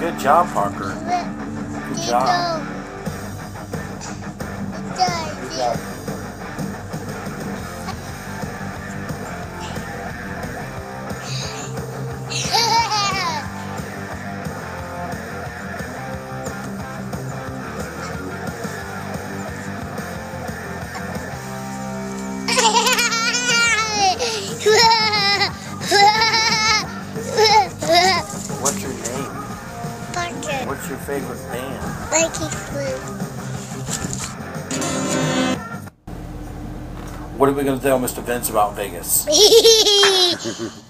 Good job, Parker. Good job. Good job. What's your favorite band? Mikey Flu. What are we going to tell Mr. Vince about Vegas?